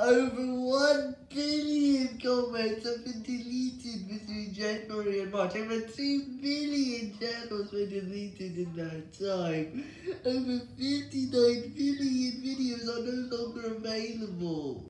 Over 1 billion comments have been deleted between January and March. Over two billion channels were deleted in that time. Over 59 billion videos are no longer available.